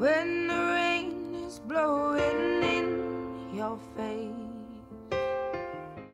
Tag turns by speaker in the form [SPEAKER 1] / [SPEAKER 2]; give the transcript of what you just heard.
[SPEAKER 1] when the rain is blowing in your face.